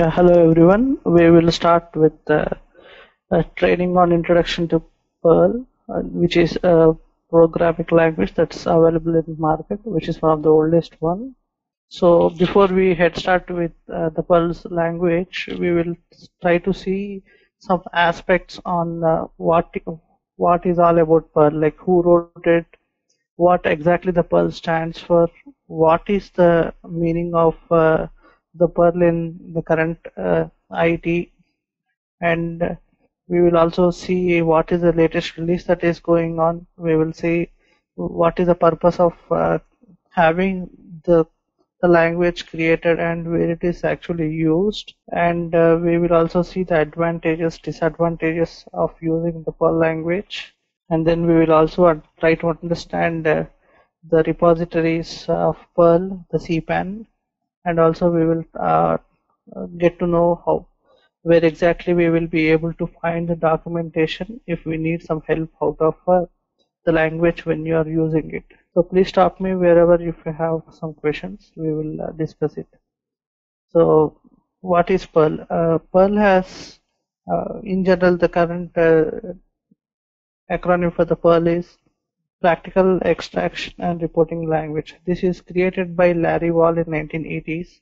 Yeah, hello everyone. We will start with uh, a training on introduction to Perl, uh, which is a programming language that's available in the market, which is one of the oldest one. So before we head start with uh, the Perl's language, we will try to see some aspects on uh, what what is all about Perl, like who wrote it, what exactly the Perl stands for, what is the meaning of uh, the Perl in the current uh, IT, and we will also see what is the latest release that is going on. We will see what is the purpose of uh, having the the language created and where it is actually used. And uh, we will also see the advantages disadvantages of using the Perl language. And then we will also try to understand uh, the repositories of Perl the CPAN and also we will uh, get to know how where exactly we will be able to find the documentation if we need some help out of uh, the language when you are using it. So please stop me wherever if you have some questions, we will uh, discuss it. So what is Perl? Uh, Perl has, uh, in general, the current uh, acronym for the Perl is Practical Extraction and Reporting Language. This is created by Larry Wall in 1980s,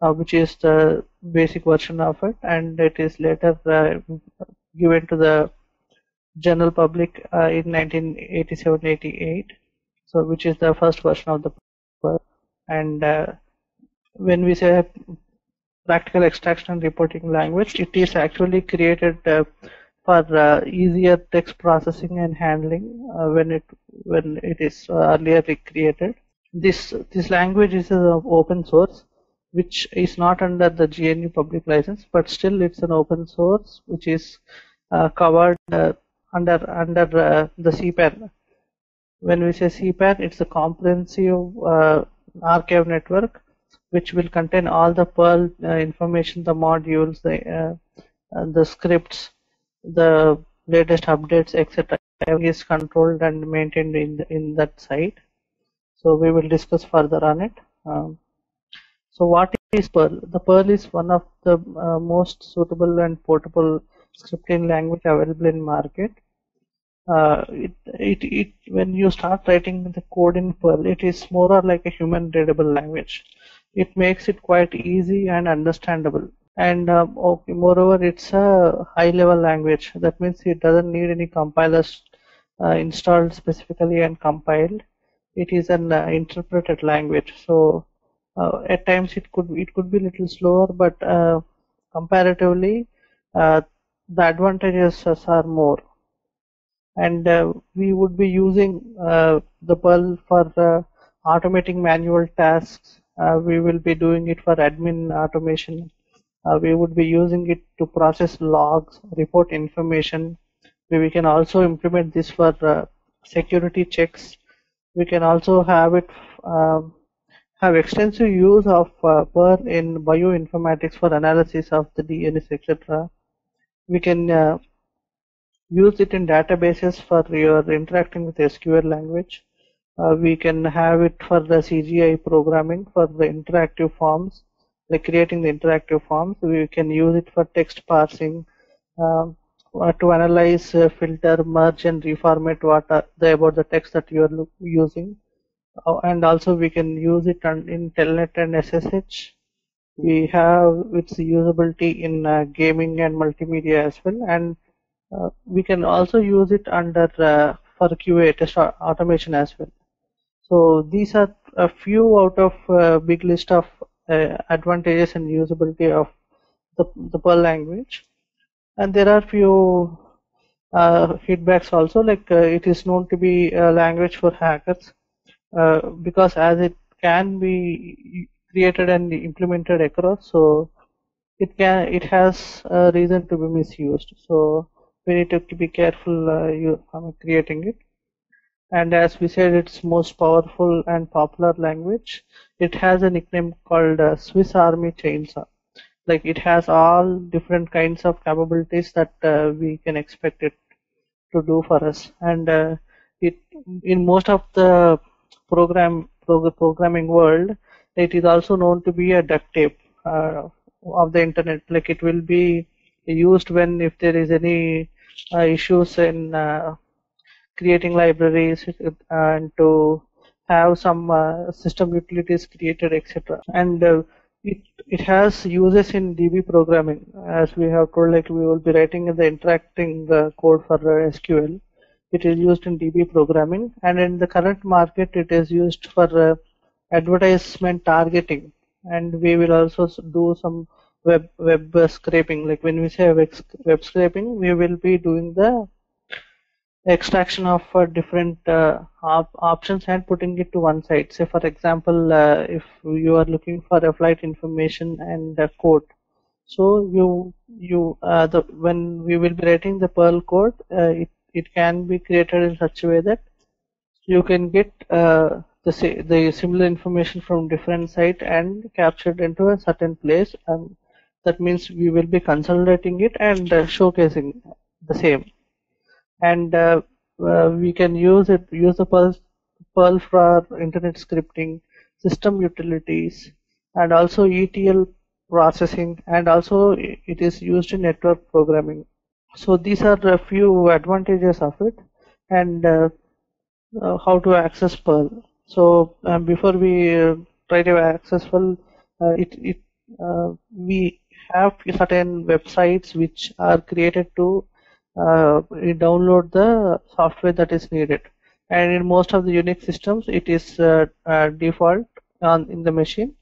uh, which is the basic version of it, and it is later uh, given to the general public in 1987-88 so which is the first version of the paper. and uh, when we say practical extraction and reporting language it is actually created uh, for uh, easier text processing and handling uh, when it when it is earlier created this this language is of open source which is not under the GNU public license but still it's an open source which is uh, covered uh, under under the CPAN when we say CPAN, it's a comprehensive uh, archive network which will contain all the Perl uh, information, the modules, the uh, the scripts, the latest updates, etc. is controlled and maintained in the, in that site. So we will discuss further on it. Um, so what is Perl? The Perl is one of the uh, most suitable and portable scripting language available in market uh, it, it, it, when you start writing the code in Perl, it is more or like a human readable language. It makes it quite easy and understandable. And um, okay, moreover, it's a high level language. That means it doesn't need any compilers uh, installed specifically and compiled. It is an uh, interpreted language. So uh, at times it could it could be a little slower, but uh, comparatively, uh, the advantages are more and uh, we would be using uh, the Perl for uh, automating manual tasks. we will be doing it for admin automation. We would be using it to process logs, report information. We can also implement this for security checks. We can also have it um, have extensive use of uh, Perl in bioinformatics for analysis of the DNA, etc. We can uh, use it in databases for your interacting with SQL language. Uh, we can have it for the CGI programming for the interactive forms, like creating the interactive forms. We can use it for text parsing um, uh, to analyze, uh, filter, merge, and reformat what are the, about the text that you are using. Uh, and also we can use it in Telnet and SSH. We have its usability in uh, gaming and multimedia as well. And uh, we can also use it under uh, for QA test automation as well. So these are a few out of a big list of uh, advantages and usability of the, the Perl language. And there are few uh, feedbacks also like uh, it is known to be a language for hackers uh, because as it can be created and implemented across so it can it has a reason to be misused so we need to be careful uh, you, creating it and as we said it's most powerful and popular language. It has a nickname called uh, Swiss Army Chainsaw. Like it has all different kinds of capabilities that uh, we can expect it to do for us. And uh, it in most of the program prog programming world it is also known to be a duct tape uh, of the internet. Like it will be used when if there is any uh, issues in uh, creating libraries and to have some uh, system utilities created etc and uh, it it has uses in DB programming. As we have told like we will be writing the interacting the code for SQL it is used in DB programming. And in the current market it is used for uh, advertisement targeting. And we will also do some web web scraping. Like when we say web, web scraping we will be doing the extraction of uh, different uh, op options and putting it to one side. Say for example uh, if you are looking for a flight information and a code so you you uh, the when we will be writing the perl code uh, it it can be created in such a way that you can get uh, the the similar information from different site and captured into a certain place. And that means we will be consolidating it and showcasing the same and uh, uh we can use it use the Perl, Perl for our internet scripting system utilities and also ETL processing and also it is used in network programming so these are a few advantages of it and uh, uh, how to access Perl. So um, before we uh, try to access Perl, uh, it, it we have certain websites which are created to uh, download the software that is needed. And in most of the Unix systems, it is uh, uh, default on in the machine.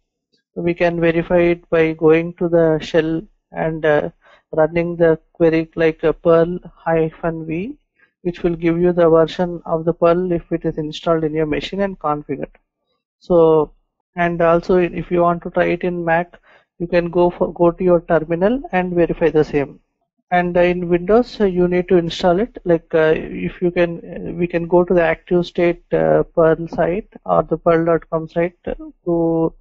We can verify it by going to the shell and uh, running the query like perl hyphen v which will give you the version of the perl if it is installed in your machine and configured so and also if you want to try it in mac you can go for go to your terminal and verify the same and in windows uh, you need to install it like uh, if you can uh, we can go to the active state uh, perl site or the perl.com site to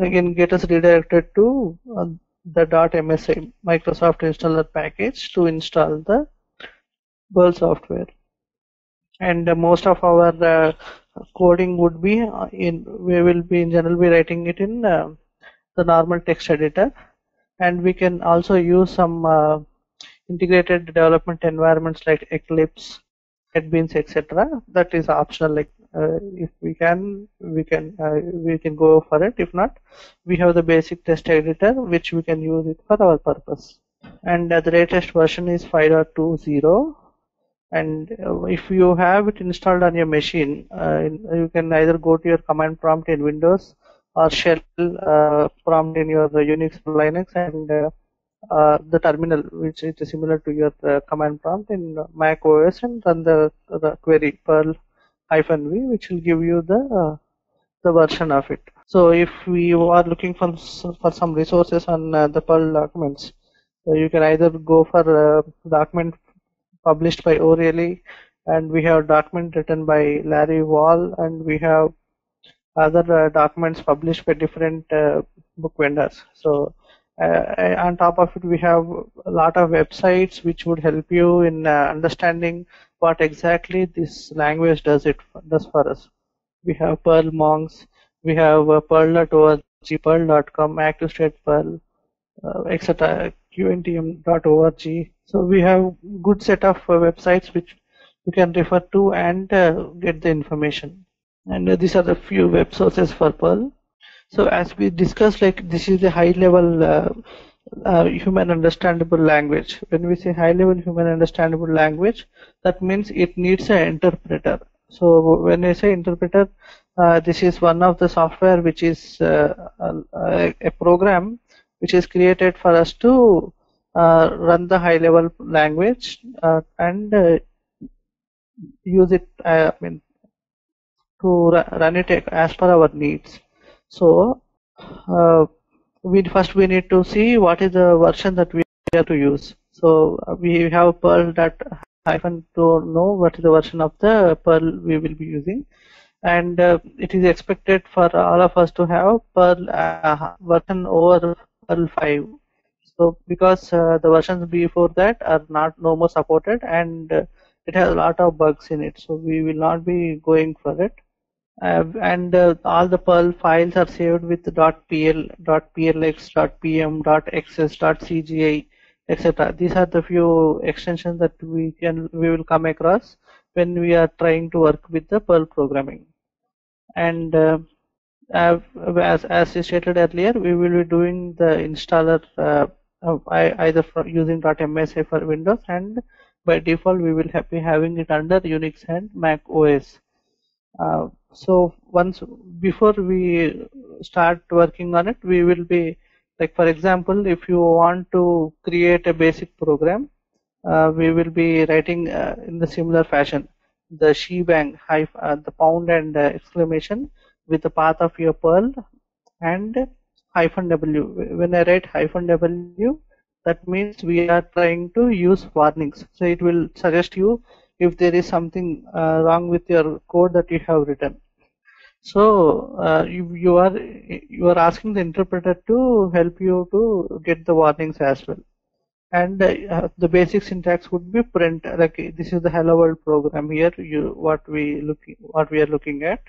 again get us redirected to uh, the .msi Microsoft installer package to install the Perl software. And uh, most of our uh, coding would be uh, in we will be in general be writing it in uh, the normal text editor, and we can also use some uh, integrated development environments like Eclipse, NetBeans, etc. That is optional. Like uh, if we can we can uh, we can go for it if not we have the basic test editor which we can use it for our purpose and uh, the latest version is 5.20 and if you have it installed on your machine you can either go to your command prompt in Windows or shell uh, prompt in your Unix Linux and uh, uh, the terminal which is similar to your command prompt in Mac OS and run the, the query perl hyphen v which will give you the uh, the version of it. So if we are looking for for some resources on uh, the perl documents uh, you can either go for document published by O'Reilly and we have document written by Larry Wall and we have other uh, documents published by different uh, book vendors. So uh, on top of it we have a lot of websites which would help you in understanding what exactly this language does it does for us. We have Perl monks, we have uh, Perl.org, Perl.com, ActiveState Perl, uh, etc. QNTM.org. So we have good set of uh, websites which you can refer to and uh, get the information. And uh, these are the few web sources for Perl. So as we discussed, like this is a high level uh, uh, human understandable language. When we say high level human understandable language, that means it needs an interpreter. So when I say interpreter, uh, this is one of the software which is uh, a, a, program which is created for us to uh, run the high level language uh, and uh, use it I mean to run it as per our needs. So we first we need to see what is the version that we have to use. So uh, we have Perl that hyphen to know what is the version of the Perl we will be using, and uh, it is expected for all of us to have Perl uh, version over Perl 5. So because uh, the versions before that are not no more supported and uh, it has a lot of bugs in it, so we will not be going for it. Uh, and uh, all the Perl files are saved with .pl, .plx, .pm, .xs, .cgi, etc. These are the few extensions that we can we will come across when we are trying to work with the Perl programming. And uh, as as stated earlier, we will be doing the installer uh, either using .msi for Windows and by default we will be having it under Unix and Mac OS. Uh, so once before we start working on it we will be like for example if you want to create a basic program uh, we will be writing uh, in the similar fashion. The shebang uh, the pound and uh, exclamation with the path of your perl and hyphen w. When i write hyphen w that means we are trying to use warnings. So it will suggest you if there is something uh, wrong with your code that you have written so uh, you, you are you are asking the interpreter to help you to get the warnings as well. And uh, the basic syntax would be print. Like this is the hello world program here. You what we looking what we are looking at.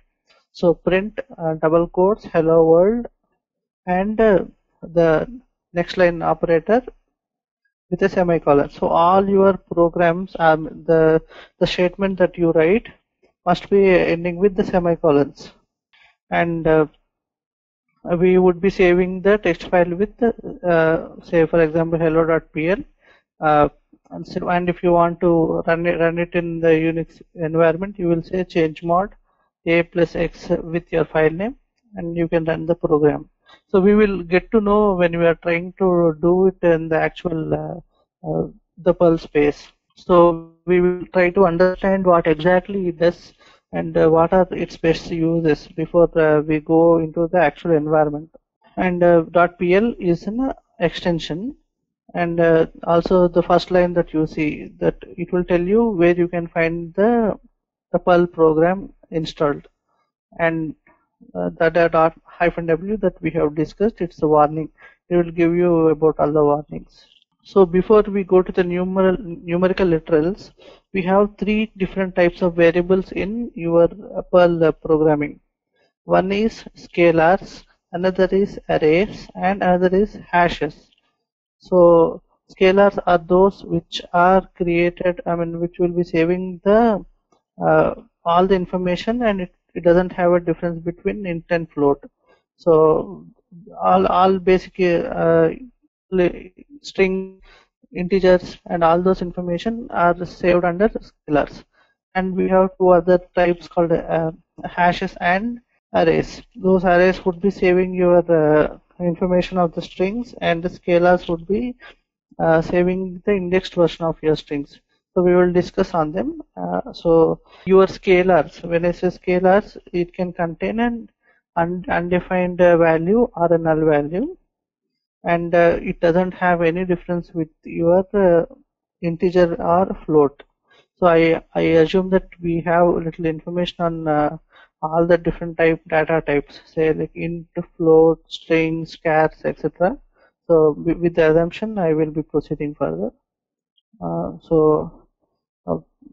So print uh, double quotes hello world and uh, the next line operator with a semicolon. So all your programs, um, the the statement that you write must be ending with the semicolons and uh, we would be saving the text file with uh, say for example hello.pl uh, and, so, and if you want to run it, run it in the Unix environment you will say chmod a plus x with your file name and you can run the program so we will get to know when we are trying to do it in the actual uh, uh, the Perl space. So we will try to understand what exactly it does and uh, what are its best uses before uh, we go into the actual environment. And uh, .pl is an extension. And uh, also the first line that you see that it will tell you where you can find the, the Perl program installed. And uh, the hyphen w that we have discussed it's a warning it will give you about all the warnings so before we go to the numeral, numerical literals we have three different types of variables in your Perl programming. One is scalars, another is arrays, and another is hashes. So scalars are those which are created, I mean, which will be saving the uh, all the information, and it, it doesn't have a difference between int and float. So all all basic uh, string integers and all those information are saved under scalars. And we have two other types called uh, hashes and arrays. Those arrays would be saving your uh, information of the strings and the scalars would be uh, saving the indexed version of your strings so we will discuss on them. Uh, so your scalars when i say scalars it can contain an undefined value or a null value. And uh, it doesn't have any difference with your uh, integer or float. So I, I assume that we have little information on uh, all the different type data types say like int float strings chars etc so with the assumption I will be proceeding further. Uh, so uh,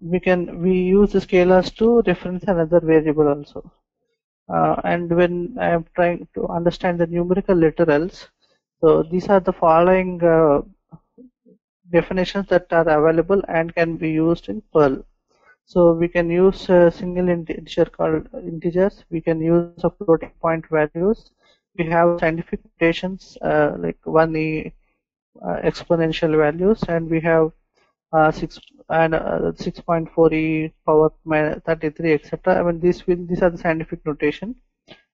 we can we use the scalars to reference another variable also uh, and when I am trying to understand the numerical literals so these are the following uh, definitions that are available and can be used in Perl. So we can use a single integer called integers. We can use a floating point values. We have scientific notations uh, like one e uh, exponential values, and we have uh, six and uh, 6.4 e power 33, etc. I mean these will these are the scientific notation.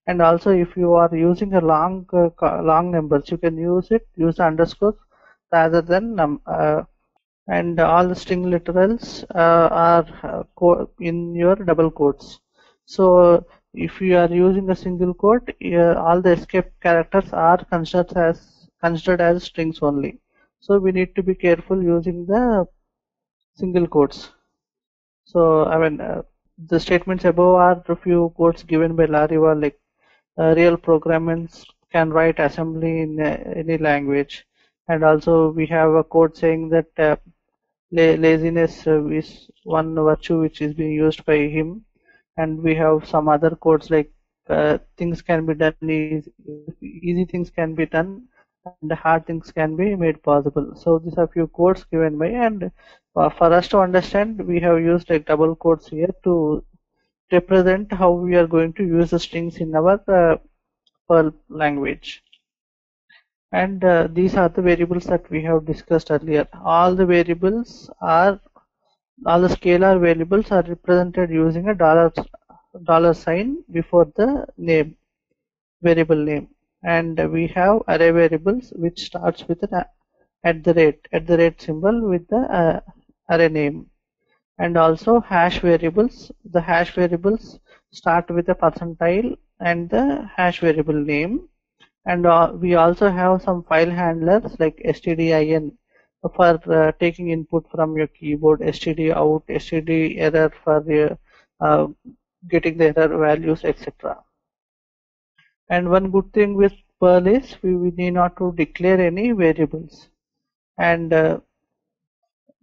And also if you are using a long uh, long numbers you can use it use underscore rather than uh, and all the string literals uh, are uh, in your double quotes. So if you are using a single quote all the escape characters are considered as considered as strings only. So we need to be careful using the single quotes. So i mean uh, the statements above are a few quotes given by Larry Wall like uh, real programmers can write assembly in uh, any language. And also we have a quote saying that uh, laziness is one virtue which is being used by him. And we have some other quotes like uh, things can be done easy, easy things can be done and hard things can be made possible. So these are few quotes given by and uh, for us to understand we have used like double quotes here to represent how we are going to use the strings in our uh, Perl language. And uh, these are the variables that we have discussed earlier. All the variables are all the scalar variables are represented using a dollar dollar sign before the name variable name and we have array variables which starts with an at the rate at the rate symbol with the uh, array name. And also hash variables the hash variables start with a percentile and the hash variable name. And uh, we also have some file handlers like stdin for uh, taking input from your keyboard std out std error for uh, getting the error values etc and one good thing with Perl is we, we need not to declare any variables. And uh,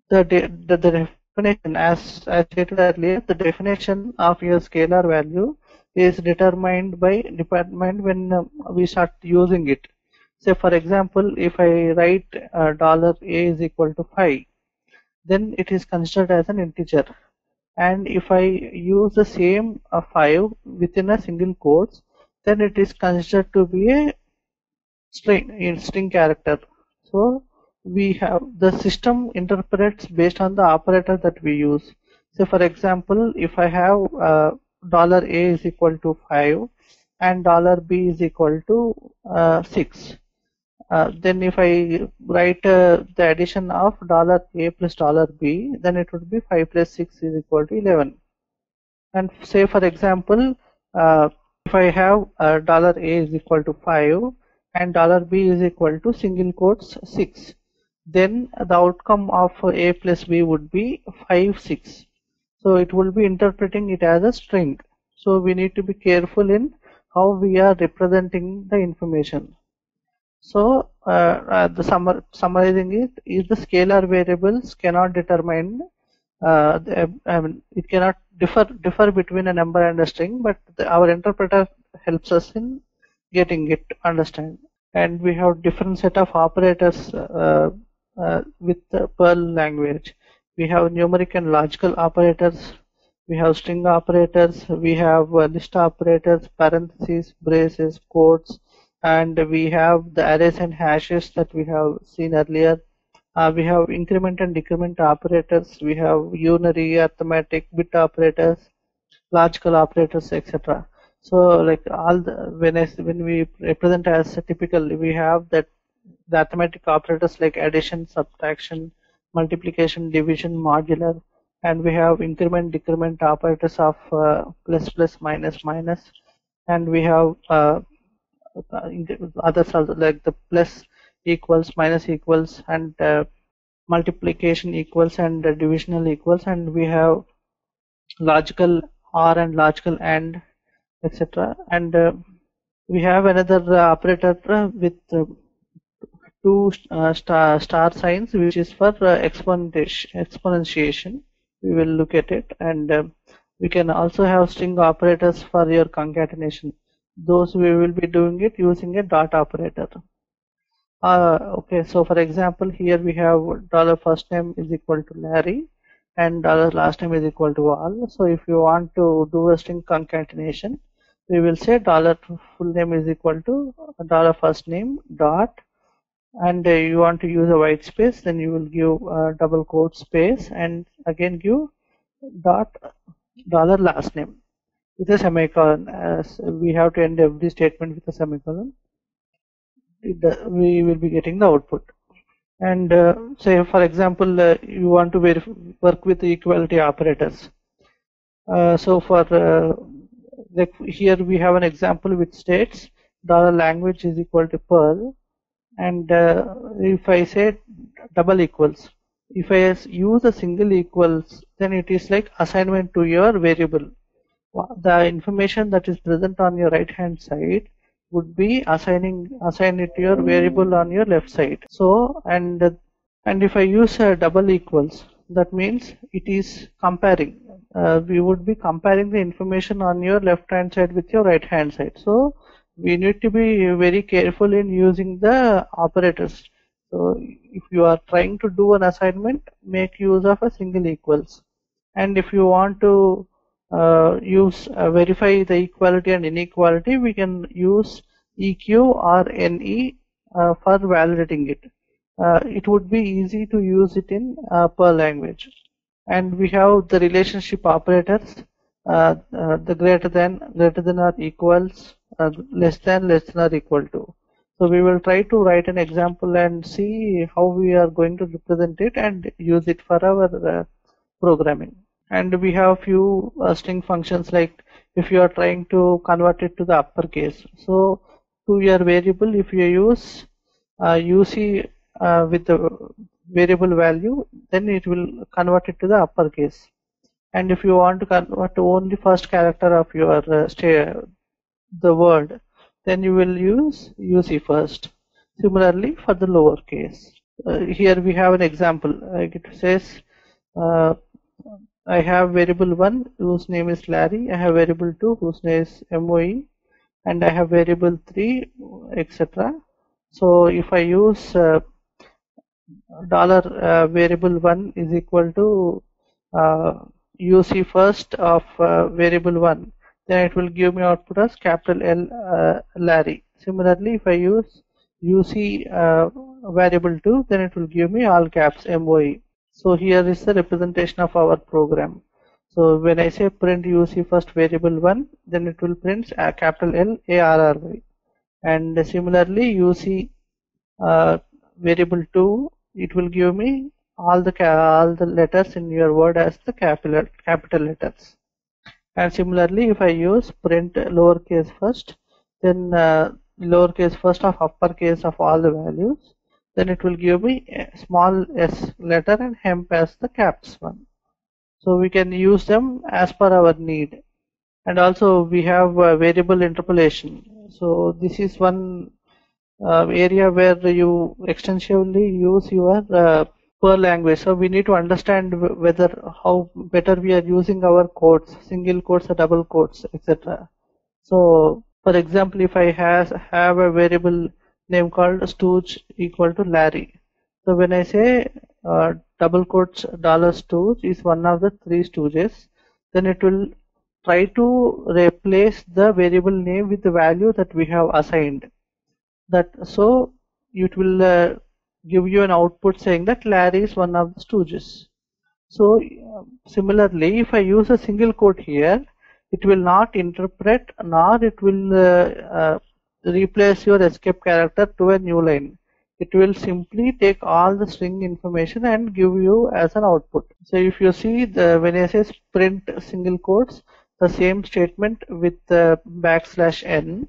the, the, the definition as I stated earlier the definition of your scalar value is determined by department when uh, we start using it. Say for example if I write uh, dollar a is equal to 5 then it is considered as an integer. And if I use the same uh, 5 within a single quotes then it is considered to be a string in string character. So we have the system interprets based on the operator that we use. So for example if I have uh, dollar a is equal to 5 and dollar b is equal to uh, 6 uh, then if I write uh, the addition of dollar a plus dollar b then it would be 5 plus 6 is equal to 11 and say for example uh, if I have uh, dollar a is equal to 5 and dollar b is equal to single quotes 6 then the outcome of a plus b would be 5 6 so it will be interpreting it as a string. So we need to be careful in how we are representing the information. So uh, uh, the summar summarizing it is the scalar variables cannot determine uh, I mean, it cannot differ differ between a number and a string but the, our interpreter helps us in getting it understand and we have different set of operators uh, uh, with the Perl language. We have numeric and logical operators, we have string operators, we have uh, list operators, parentheses, braces, quotes, and we have the arrays and hashes that we have seen earlier. Uh, we have increment and decrement operators, we have unary, arithmetic, bit operators, logical operators, etc. So like all the when I, when we represent as typical, we have that the arithmetic operators like addition, subtraction, multiplication, division, modular, and we have increment, decrement operators of uh, plus, plus, minus, minus, and we have uh, others also like the plus equals, minus equals, and uh, multiplication equals and divisional equals, and we have logical OR and logical AND, etc. And uh, we have another uh, operator uh, with two uh, star, star signs which is for uh, exponentiation. We will look at it. And uh, we can also have string operators for your concatenation. Those we will be doing it using a dot operator uh, okay so for example here we have dollar first name is equal to Larry and dollar last name is equal to Wall so if you want to do a string concatenation we will say dollar full name is equal to dollar first name dot. And uh, you want to use a white space then you will give a double quote space and again give dot dollar last name with a semicolon. As we have to end every statement with a semicolon we will be getting the output. And uh, say for example uh, you want to work with equality operators. Uh, so for uh, like here we have an example which states dollar language is equal to Perl. And uh, if I say double equals if I use a single equals then it is like assignment to your variable. The information that is present on your right hand side would be assigning assign it to your variable on your left side so and and if I use a double equals that means it is comparing uh, we would be comparing the information on your left hand side with your right hand side. So we need to be very careful in using the operators. So if you are trying to do an assignment, make use of a single equals. And if you want to uh, use uh, verify the equality and inequality, we can use EQ or NE uh, for validating it. Uh, it would be easy to use it in uh, Perl language. And we have the relationship operators, uh, the greater than, greater than or equals, less than, less than or equal to. So we will try to write an example and see how we are going to represent it and use it for our programming and we have few uh, string functions like if you are trying to convert it to the uppercase so to your variable if you use uh, UC uh, with the variable value then it will convert it to the uppercase and if you want to convert only first character of your uh, the word then you will use UC first. Similarly for the lowercase uh, here we have an example. Like it says uh, I have variable 1 whose name is Larry, I have variable 2 whose name is MOE and I have variable 3 etc. So if I use uh, dollar uh, variable 1 is equal to uh, UC first of uh, variable 1 then it will give me output as capital L uh, Larry. Similarly if I use UC uh, variable 2 then it will give me all caps MOE. So here is the representation of our program. So when I say print UC first variable 1, then it will print uh, capital L A R R Y. And similarly UC uh, variable 2, it will give me all the all the letters in your word as the capital capital letters. And similarly, if I use print lowercase first, then uh, lowercase first of uppercase of all the values, then it will give me a small s letter and hemp as the caps one. So we can use them as per our need. And also we have variable interpolation. So this is one uh, area where you extensively use your uh, Perl language. So we need to understand whether how better we are using our quotes single quotes or double quotes etc so for example if I has have a variable name called stooge equal to Larry. So when I say uh, double quotes dollar stooge is one of the three stooges, then it will try to replace the variable name with the value that we have assigned. That so it will uh, give you an output saying that Larry is one of the stooges. So similarly, if I use a single quote here, it will not interpret nor it will uh, uh, replace your escape character to a new line. It will simply take all the string information and give you as an output. So if you see the when I say print single quotes, the same statement with the backslash n,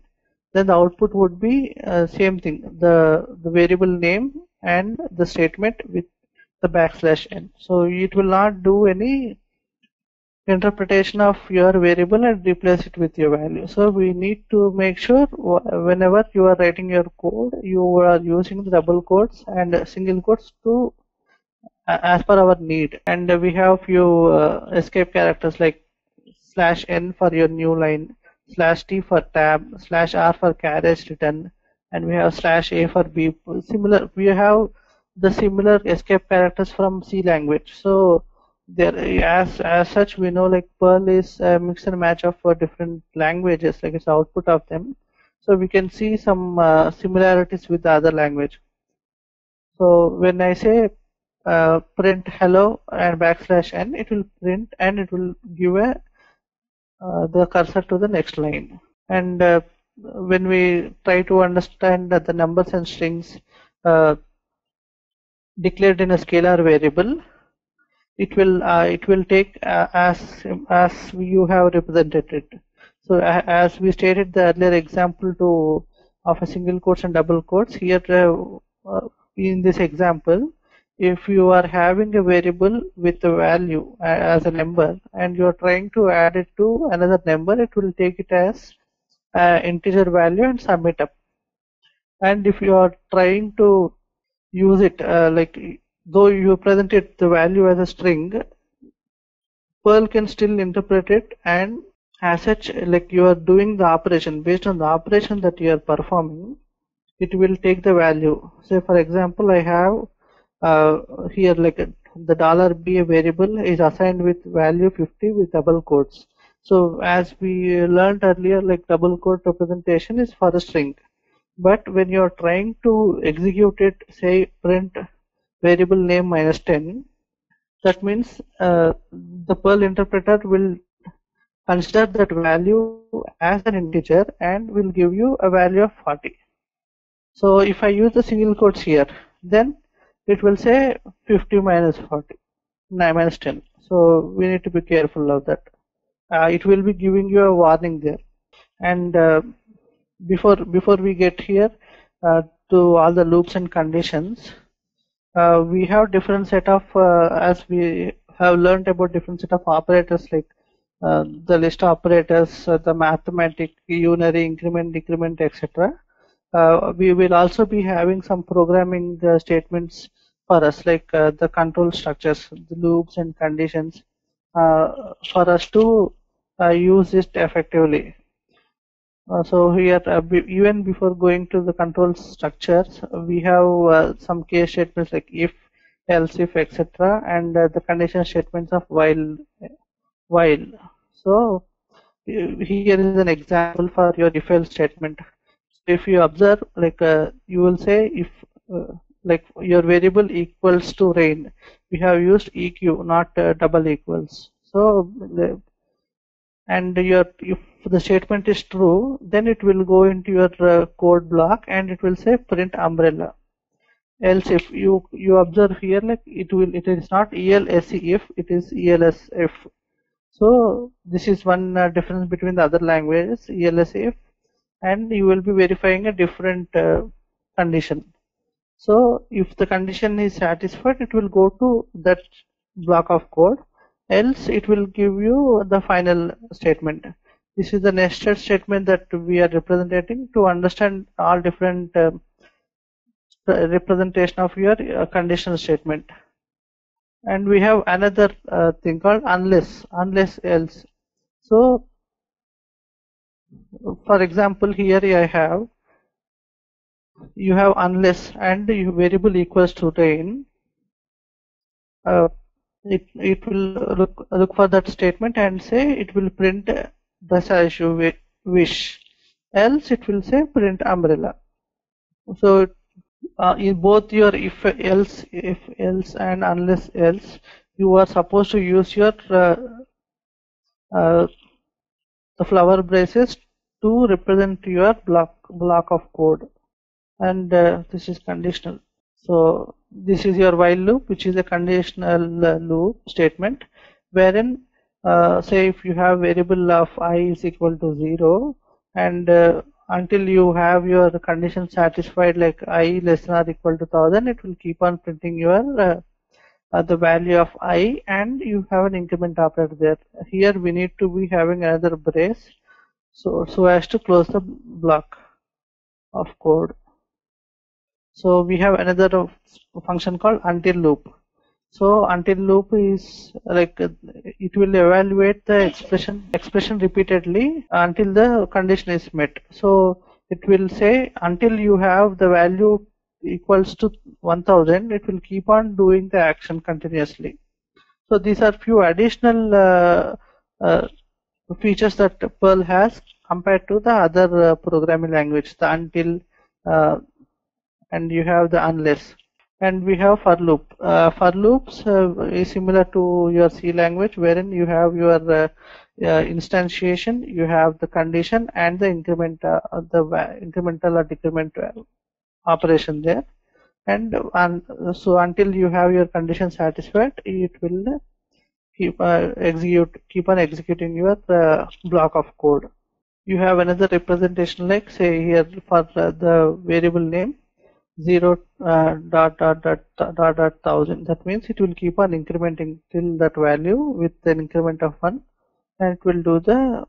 then the output would be uh, same thing. The the variable name and the statement with the backslash n. So it will not do any interpretation of your variable and replace it with your value. So we need to make sure whenever you are writing your code, you are using the double quotes and single quotes to as per our need. And we have few uh, escape characters like slash n for your new line, slash t for tab, slash r for carriage return, and we have slash a for b. Similar, we have the similar escape characters from C language. So there as as such we know like Perl is a mix and match of uh, different languages like it's output of them. So we can see some uh, similarities with the other language. So when I say uh, print hello and backslash n it will print and it will give a uh, the cursor to the next line. And uh, when we try to understand the numbers and strings uh, declared in a scalar variable it will uh, it will take uh, as as you have represented it. So uh, as we stated the earlier example to of a single quotes and double quotes here uh, uh, in this example if you are having a variable with a value uh, as a number and you are trying to add it to another number it will take it as integer value and sum it up. And if you are trying to use it like though you presented the value as a string Perl can still interpret it and as such like you are doing the operation. Based on the operation that you are performing it will take the value. Say for example I have uh, here like the dollar b variable is assigned with value 50 with double quotes. So as we learned earlier like double quote representation is for a string. But when you're trying to execute it say print variable name minus 10 that means uh, the Perl interpreter will consider that value as an integer and will give you a value of 40 so if I use the single quotes here then it will say 50 minus 40 9 minus 10 so we need to be careful of that. Uh, it will be giving you a warning there. And uh, before before we get here uh, to all the loops and conditions uh, we have different set of uh, as we have learned about different set of operators like uh, the list operators the mathematic unary increment decrement etc we will also be having some programming statements for us like uh, the control structures the loops and conditions uh, for us to uh, use it effectively so here even before going to the control structures we have some case statements like if else if etc and the condition statements of while while. So here is an example for your if else statement if you observe like uh, you will say if uh, like your variable equals to rain. We have used eq not uh, double equals. So and your if the statement is true then it will go into your uh, code block and it will say print umbrella. Else if you you observe here like it will it is not ELSE if it is ELS if so this is one uh, difference between the other languages ELS if and you will be verifying a different uh, condition. So if the condition is satisfied, it will go to that block of code. Else it will give you the final statement. This is the nested statement that we are representing to understand all different uh, representation of your uh, condition statement. And we have another uh, thing called unless, unless else. So for example, here I have you have unless and variable equals to rain uh, it it will look look for that statement and say it will print dress as you wish. Else it will say print umbrella. So uh, in both your if else if else and unless else you are supposed to use your uh, uh, the flower braces to represent your block block of code. And uh, this is conditional so this is your while loop which is a conditional loop statement wherein uh, say if you have variable of i is equal to 0 and uh, until you have your condition satisfied like i less than or equal to 1000 it will keep on printing your uh, the value of i and you have an increment operator there. Here we need to be having another brace so so as to close the block of code so we have another function called until loop. So until loop is like it will evaluate the expression expression repeatedly until the condition is met. So it will say until you have the value equals to 1000 it will keep on doing the action continuously. So these are few additional uh, uh, features that Perl has compared to the other uh, programming language the until uh, and you have the unless. And we have for loop. Uh, for loops uh, is similar to your C language wherein you have your uh, uh instantiation you have the condition and the increment uh, the incremental or decrement uh, operation there. And, so until you have your condition satisfied it will keep execute keep on executing your block of code. You have another representation like say here for the variable name 0 uh, dot, dot, dot, dot, dot, thousand. That means it will keep on incrementing till that value with an increment of 1 and it will do the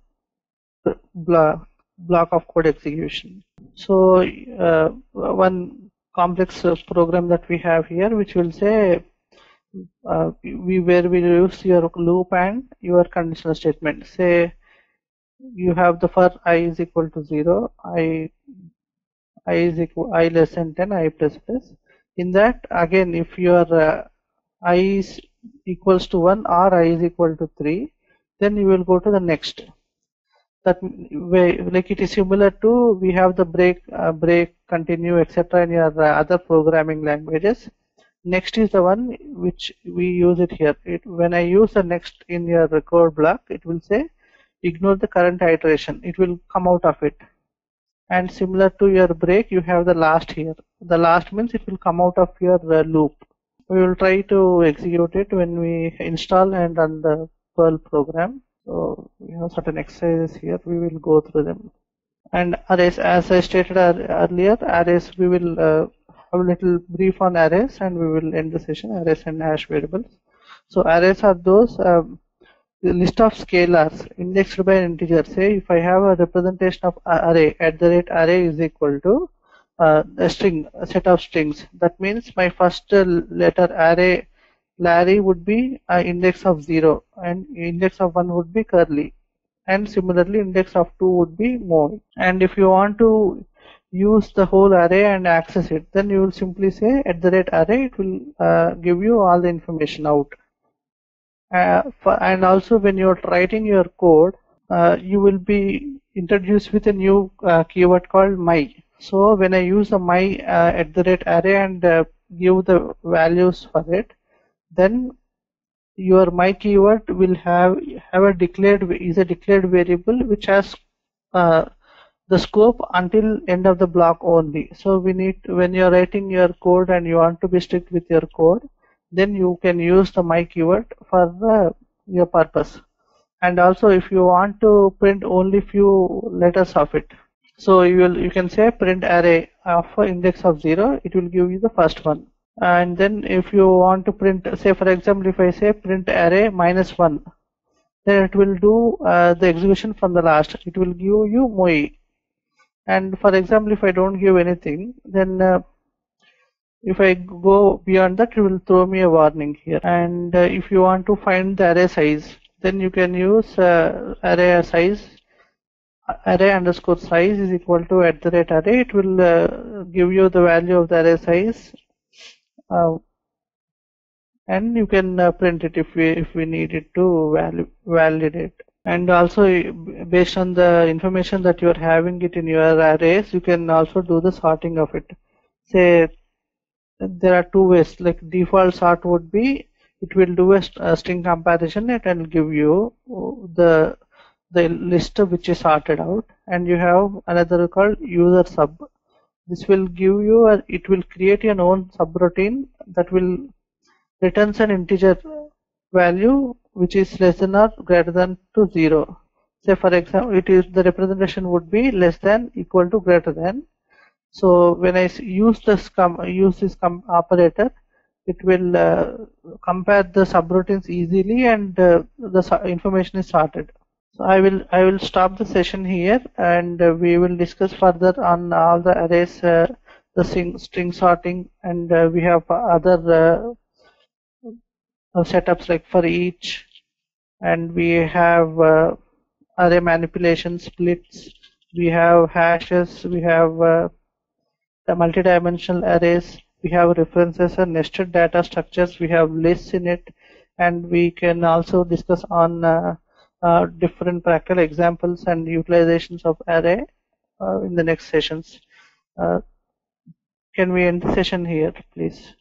block, block of code execution. So uh, one complex program that we have here which will say uh, we where we use your loop and your conditional statement. Say you have the for i is equal to 0, i i is equal i less than 10, i plus plus. In that again if your uh, i is equals to 1 or i is equal to 3, then you will go to the next. That way, like it is similar to we have the break, uh, break, continue, etc. in your uh, other programming languages next is the one which we use it here it, when I use the next in your code block it will say ignore the current iteration it will come out of it and similar to your break you have the last here. The last means it will come out of your uh, loop. We will try to execute it when we install and run the Perl program. So we have certain exercises here. We will go through them. And arrays as I stated earlier arrays we will uh, a little brief on arrays and we will end the session arrays and hash variables. So arrays are those um, list of scalars indexed by an integer say if I have a representation of array at the rate array is equal to uh, a string a set of strings. That means my first letter array Larry would be an index of 0 and index of 1 would be curly. And similarly index of 2 would be Moe. And if you want to use the whole array and access it then you will simply say at the rate array it will uh, give you all the information out uh, for, and also when you're writing your code uh, you will be introduced with a new uh, keyword called my. So when I use a my uh, at the rate array and uh, give the values for it then your my keyword will have have a declared is a declared variable which has the scope until end of the block only. So we need when you're writing your code and you want to be strict with your code then you can use the my keyword for the, your purpose. And also if you want to print only few letters of it so you will you can say print array of index of 0 it will give you the first one. And then if you want to print say for example if I say print array minus 1 then it will do uh, the execution from the last. It will give you Moe and for example if I don't give anything then uh, if I go beyond that it will throw me a warning here. And uh, if you want to find the array size then you can use uh, array size array underscore size is equal to at the rate array. It will uh, give you the value of the array size uh, and you can uh, print it if we if we need it to validate. And also based on the information that you are having it in your arrays you can also do the sorting of it. Say there are two ways. Like default sort would be it will do a, string comparison it will give you uh, the the list which is sorted out. And you have another called user sub. This will give you a, it will create your own subroutine that will returns an integer value which is less than or greater than to 0 say for example it is the representation would be less than equal to greater than so when I use this use this operator it will uh, compare the subroutines easily and uh, the information is sorted. So I will I will stop the session here and uh, we will discuss further on all the arrays uh, the string, string sorting and uh, we have other uh, setups like for each and we have array manipulation splits we have hashes we have the multidimensional arrays we have references and nested data structures we have lists in it and we can also discuss on uh, uh different practical examples and utilizations of array uh, in the next sessions. Uh, can we end the session here please